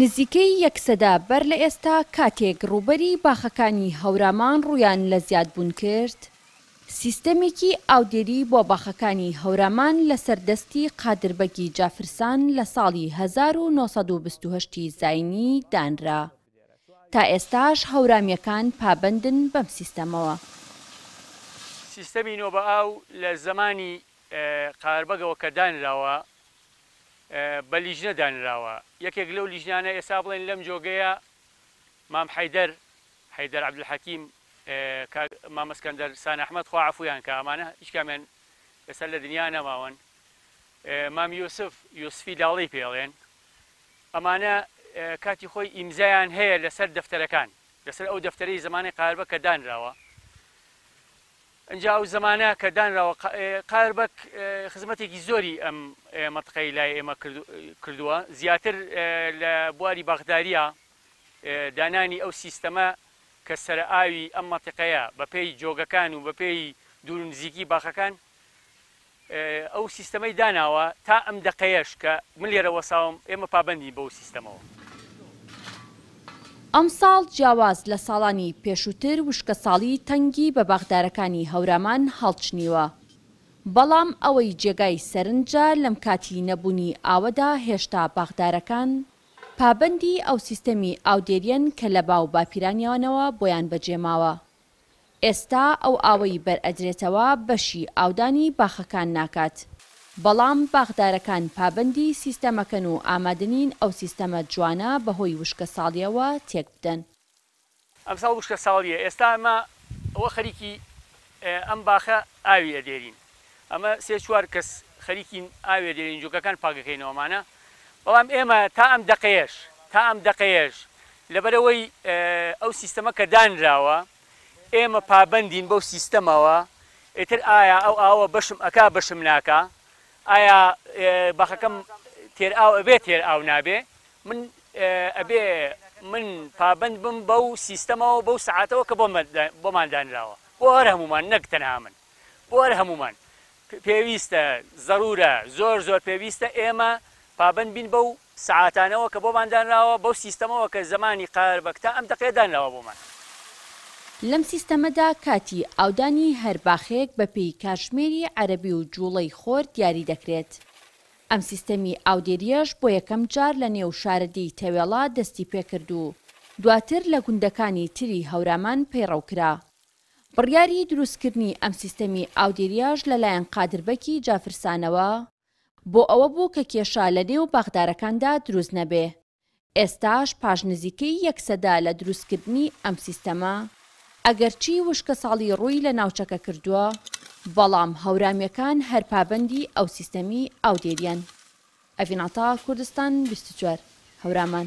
نزیکەی یەک سەدە بەر لە ئێستا کاتێک ڕووبەری باخەکانی هەورامان ڕوویان لە زیادبوون کرد، سیستەمێکی ئاودێری بۆ باخەکانی هەورامان لەسەر دەستی قادر بەگی جافرسان لە ساڵی هەزار و نۆ سەد و بیست و هەشت ی زاینی دانرا. تا ئێستاش هەورامییەکان پابەندن بەم سیستەمەوە. سیستەمی نۆ بە ئاو لە زەمانی قاربەگەوە کە دانراوە بە لیژنە دانراوە، یەکێک لەو لیژنانە ئێستا بڵێن لەم جۆگەیە مام حەیدەر، حەیدەر عەبدولحەکیم، کاک مام ئەسکەندەر سان ئەحمەد خوا عەفویان کا ئەمانە هیچ کامیان ئێستا لە دنیا نەماون، مام یوسف، یوسفی داڵی پێڵێن، ئەمانە کاتی خۆی ئیمزایان هەیە لەسەر دەفتەرەکان، لەسەر ئەو دەفتەرەی زەمانەی قایەربەگ کە دانراوە. ئینجا ئەو زەمانە کە دانراوە قایەربەگ خزمەتێکی زۆری ئەم مەنتقەی لای ئێمە کردووە، زیاتر لە بواری باخداریا دانانی ئەو سیستەمە کە سەرئاوی ئەم مەنتقەیە بەپێی جۆگەکان و بەپێی دوورونزیکی باخەکان، ئەو سیستەمەی داناوە تا ئەم دەقەیەش کە من لێرە وەساوم ئێمە پابەندین بەو سیستەمەوە. ئەمساڵ جیاواز لە ساڵانی پێشووتر وشکەساڵی تەنگی بە باخدارەکانی هەورامان هەڵچنیوە، بەڵام ئەوەی جێگای سەرنجە لەم کاتی نەبوونی ئاوەدا هێشتا باخدارەکان پابەندی ئەو سیستەمی ئاودێریەن کە لە باو باپیرانیانەوە بۆیان بەجێماوە. ئێستا ئەو ئاوەی بەر ئەدرێتەوە بەشی ئاودانی باخەکان ناکات بەڵام باخدارەکان پابەندی سیستەمەکەن و ئامادەنین ئەو سیستەمە جوانە بەهۆی وشکەساڵیەوە تێکبدەن. ئەمساڵ وشکەساڵیە ئێستا ئێمە ئەوە خەریکی ئەم باخە ئاوی ئەدێرین ئەمە سێ چوار کەس خەریکین ئاوێ دێنین جۆگەکان پاک دەکەینەوە ئەمانە بەڵام ئێمە تا ئەم دەقەیەش تا ئەم دەقەیەش لەبەرئەوەی ئەو سیستەمە کە دانراوە ئێمە پابەندین بەو سیستەمەوە ئیتر ئایا ئەو ئاوە بەشم ئەکا بەشم ناکا ئایا بەخەکەم تێر ئاو ئەبێ تێر ئاو نابێ من ئەبێ من پابەند بم بەو سیستەمەوە بەو سعاتەوە کە بۆمان دانراوە بۆ هەر هەمومان نەک تەنها من بۆ هەر هەموومان پێویستە، زەرورە، زۆر زۆر پێویستە ئێمە پابەند بین بەو سەعاتانەوە کە بۆمان دانراوە، بەو سیستەمەوە کە زەمانی قاربەک تا ئەم دەقەیە دانراوە بۆمان. لەم سیستەمەدا کاتی ئاودانی هەر باخێک بە پێی کاتژمێری عەرەبی و جووڵەی خۆر دیاری دەکرێت. ئەم سیستەمی ئاودێرییەش بۆ یەکەم جار لە نێو شارەدێی تەوێڵە دەستی پێکرد و دواتر لە گوندەکانی تری هەورامان پەیڕەو کرا. بڕیاری دروستکردنی ئەم سیستەمی ئاودێرییەش لەلایەن قادر بەکی جافرسانەوە بۆ ئەوە بوو کە کێشە لە نێو باخدارەکاندا دروست نەبێ. ئێستاش پاش نزیکەی یەک سەدە لە دروستکردنی ئەم سیستەمە، ئەگەرچی وشکەساڵی ڕووی لە ناوچەکە کردووە، بەڵام هەورامییەکان هەر پابەندی ئەو سیستەمی ئاودێرییەن. ئەڤین عەتا، کوردستان بیست و چوار، هەورامان.